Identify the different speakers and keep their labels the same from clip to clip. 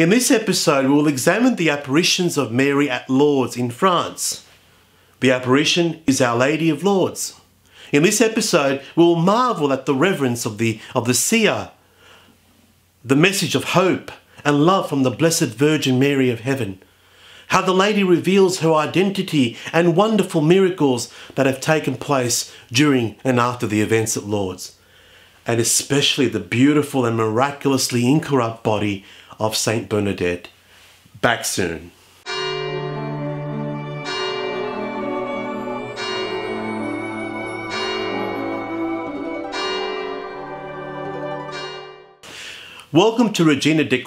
Speaker 1: In this episode, we will examine the apparitions of Mary at Lourdes in France. The apparition is Our Lady of Lourdes. In this episode, we will marvel at the reverence of the, of the seer, the message of hope and love from the Blessed Virgin Mary of Heaven. How the Lady reveals her identity and wonderful miracles that have taken place during and after the events at Lourdes, and especially the beautiful and miraculously incorrupt body of Saint Bernadette. Back soon. Welcome to Regina de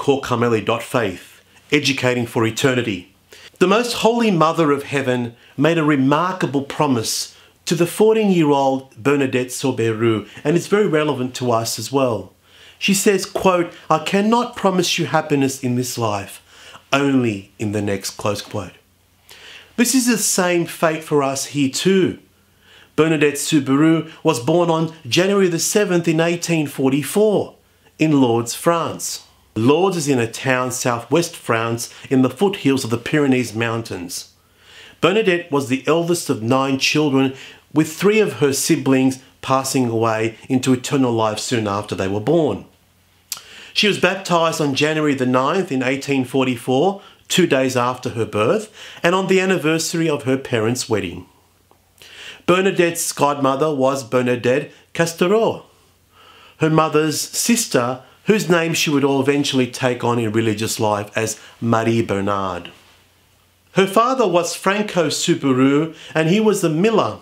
Speaker 1: educating for eternity. The Most Holy Mother of Heaven made a remarkable promise to the 14 year old Bernadette Soubirous, and it's very relevant to us as well. She says, quote, I cannot promise you happiness in this life, only in the next, close quote. This is the same fate for us here too. Bernadette Soubirous was born on January the 7th in 1844 in Lourdes, France. Lourdes is in a town southwest France in the foothills of the Pyrenees Mountains. Bernadette was the eldest of nine children, with three of her siblings passing away into eternal life soon after they were born. She was baptized on January the 9th in 1844, two days after her birth, and on the anniversary of her parents' wedding. Bernadette's godmother was Bernadette Casterot her mother's sister, whose name she would all eventually take on in religious life as Marie Bernard. Her father was Franco Soubirous, and he was a miller,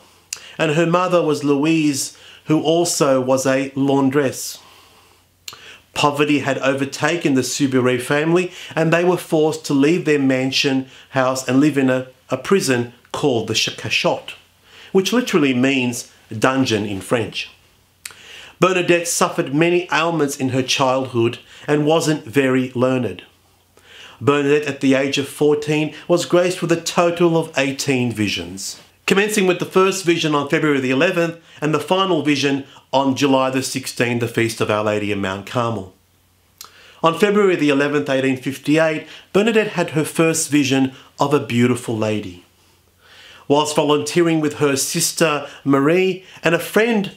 Speaker 1: and her mother was Louise, who also was a laundress. Poverty had overtaken the Soubirous family, and they were forced to leave their mansion house and live in a, a prison called the Cachot, which literally means dungeon in French. Bernadette suffered many ailments in her childhood and wasn't very learned. Bernadette, at the age of 14, was graced with a total of 18 visions, commencing with the first vision on February the 11th and the final vision on July the 16th, the feast of Our Lady in Mount Carmel. On February the 11th, 1858, Bernadette had her first vision of a beautiful lady. Whilst volunteering with her sister Marie and a friend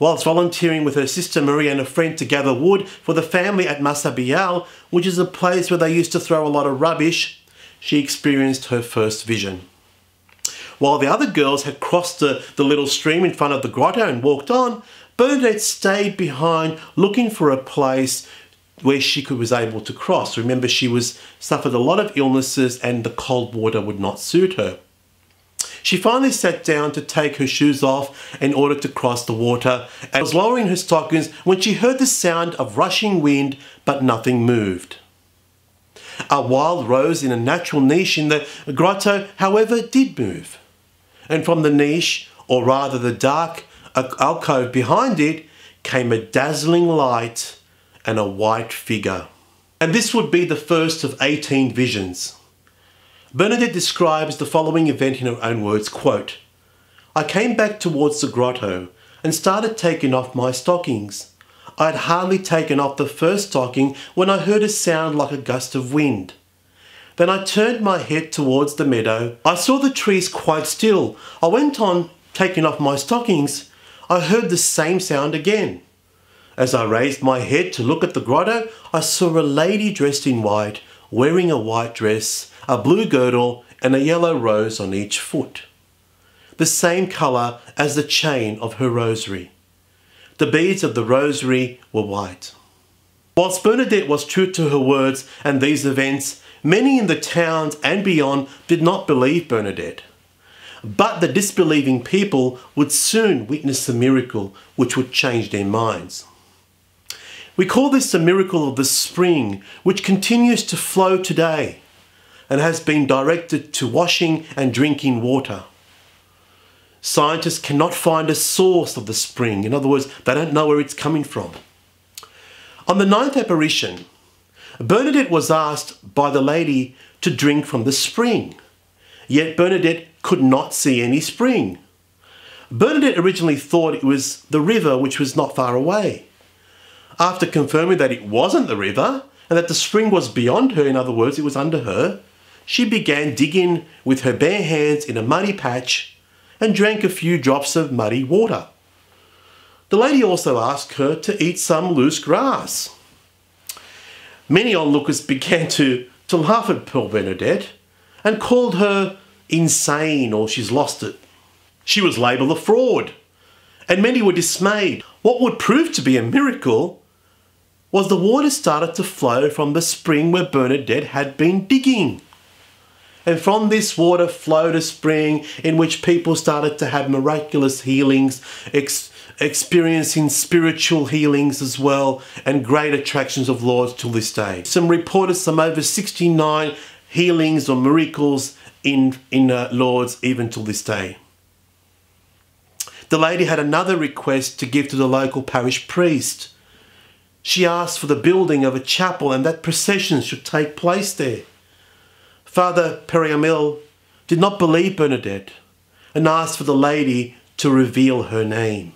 Speaker 1: whilst volunteering with her sister Marie and a friend to gather wood for the family at Massabielle, which is a place where they used to throw a lot of rubbish, she experienced her first vision. While the other girls had crossed the, the little stream in front of the grotto and walked on, Bernadette stayed behind looking for a place where she could, was able to cross. Remember, she was suffered a lot of illnesses and the cold water would not suit her. She finally sat down to take her shoes off in order to cross the water and was lowering her stockings when she heard the sound of rushing wind, but nothing moved. A wild rose in a natural niche in the grotto, however, did move. And from the niche, or rather the dark alcove behind it, came a dazzling light and a white figure. And this would be the first of 18 visions. Bernadette describes the following event in her own words, quote, I came back towards the grotto and started taking off my stockings. I had hardly taken off the first stocking when I heard a sound like a gust of wind. Then I turned my head towards the meadow. I saw the trees quite still. I went on taking off my stockings. I heard the same sound again. As I raised my head to look at the grotto, I saw a lady dressed in white, wearing a white dress a blue girdle, and a yellow rose on each foot, the same colour as the chain of her rosary. The beads of the rosary were white. Whilst Bernadette was true to her words and these events, many in the towns and beyond did not believe Bernadette. But the disbelieving people would soon witness the miracle which would change their minds. We call this the miracle of the spring, which continues to flow today and has been directed to washing and drinking water. Scientists cannot find a source of the spring. In other words, they don't know where it's coming from. On the ninth apparition, Bernadette was asked by the lady to drink from the spring. Yet Bernadette could not see any spring. Bernadette originally thought it was the river which was not far away. After confirming that it wasn't the river, and that the spring was beyond her, in other words, it was under her, she began digging with her bare hands in a muddy patch and drank a few drops of muddy water. The lady also asked her to eat some loose grass. Many onlookers began to, to laugh at poor Bernadette and called her insane or she's lost it. She was labelled a fraud, and many were dismayed. What would prove to be a miracle was the water started to flow from the spring where Bernadette had been digging. And from this water flowed a spring in which people started to have miraculous healings, experiencing spiritual healings as well, and great attractions of Lourdes till this day. Some reported some over 69 healings or miracles in, in uh, Lourdes even till this day. The lady had another request to give to the local parish priest. She asked for the building of a chapel and that processions should take place there. Father Peyramale did not believe Bernadette and asked for the lady to reveal her name.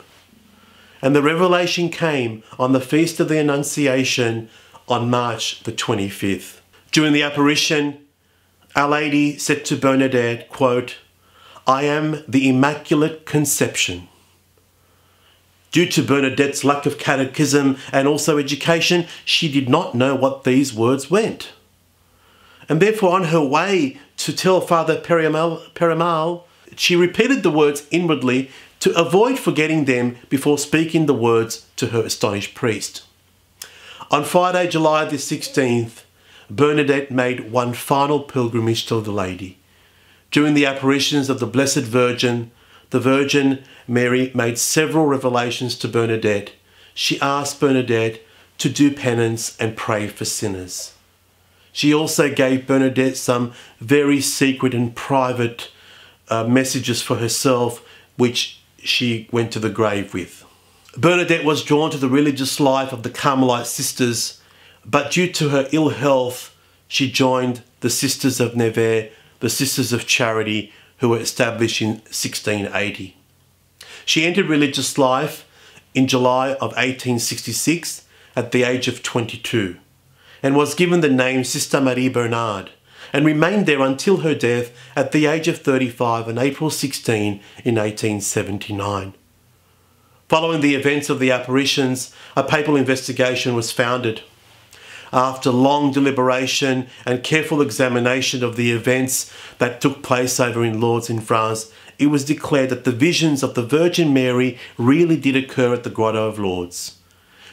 Speaker 1: And the revelation came on the Feast of the Annunciation on March the 25th. During the apparition, our Lady said to Bernadette, quote, I am the Immaculate Conception. Due to Bernadette's lack of catechism and also education, she did not know what these words meant. And therefore, on her way to tell Father Peyramale, Peyramale she repeated the words inwardly to avoid forgetting them before speaking the words to her astonished priest. On Friday, July the 16th, Bernadette made one final pilgrimage to the Lady. During the apparitions of the Blessed Virgin, the Virgin Mary made several revelations to Bernadette. She asked Bernadette to do penance and pray for sinners. She also gave Bernadette some very secret and private uh, messages for herself, which she went to the grave with. Bernadette was drawn to the religious life of the Carmelite sisters but due to her ill health, she joined the Sisters of Nevers, the Sisters of Charity, who were established in 1680. She entered religious life in July of 1866 at the age of 22 and was given the name Sister Marie Bernard and remained there until her death at the age of 35 on April 16 in 1879. Following the events of the apparitions, a papal investigation was founded after long deliberation and careful examination of the events that took place over in Lourdes in France, it was declared that the visions of the Virgin Mary really did occur at the Grotto of Lourdes.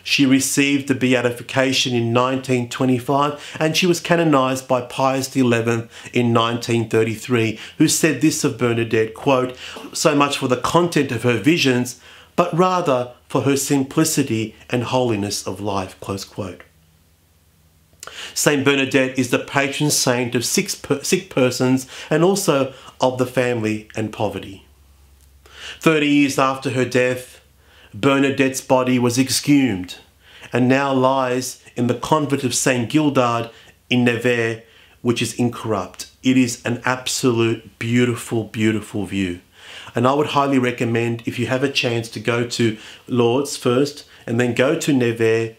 Speaker 1: She received the beatification in 1925 and she was canonized by Pius XI in 1933, who said this of Bernadette, quote, so much for the content of her visions, but rather for her simplicity and holiness of life, close quote. Saint Bernadette is the patron saint of sick, sick persons and also of the family and poverty. Thirty years after her death, Bernadette's body was exhumed and now lies in the convent of Saint Gildard in Nevers, which is incorrupt. It is an absolute beautiful, beautiful view. And I would highly recommend if you have a chance to go to Lourdes first and then go to Nevers,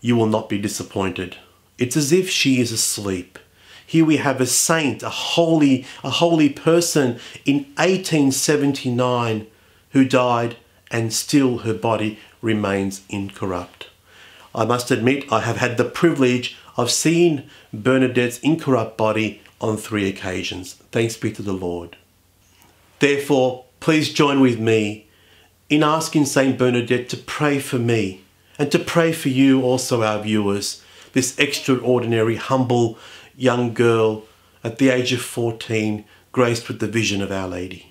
Speaker 1: you will not be disappointed. It's as if she is asleep. Here we have a saint, a holy, a holy person in 1879 who died and still her body remains incorrupt. I must admit I have had the privilege of seeing Bernadette's incorrupt body on three occasions. Thanks be to the Lord. Therefore, please join with me in asking Saint Bernadette to pray for me and to pray for you also, our viewers, this extraordinary, humble young girl at the age of 14, graced with the vision of Our Lady.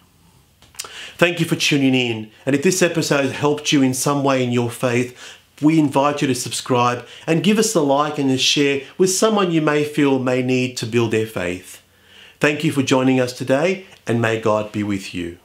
Speaker 1: Thank you for tuning in. And if this episode has helped you in some way in your faith, we invite you to subscribe and give us a like and a share with someone you may feel may need to build their faith. Thank you for joining us today, and may God be with you.